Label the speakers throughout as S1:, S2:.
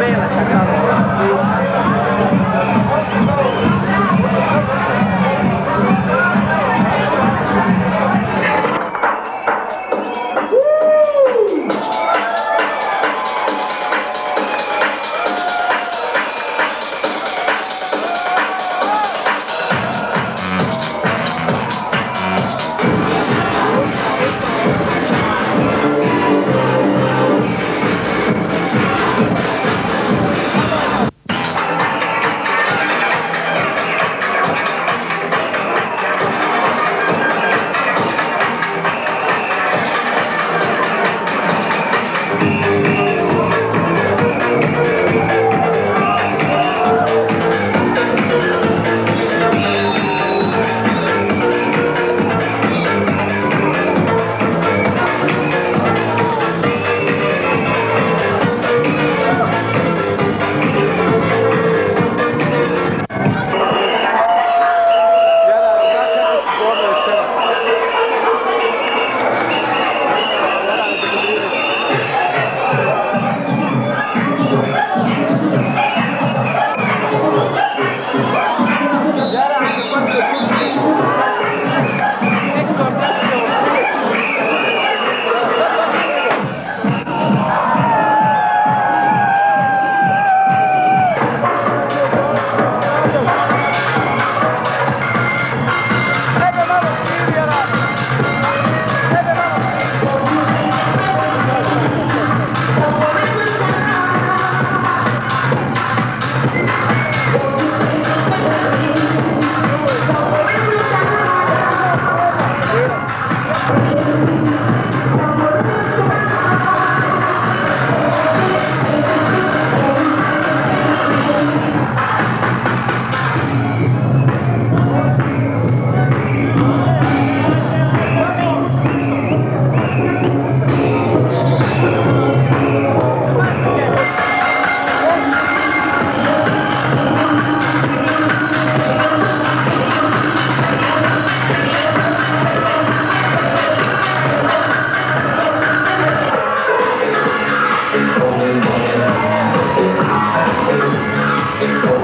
S1: ve la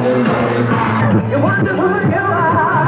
S1: You want to you are.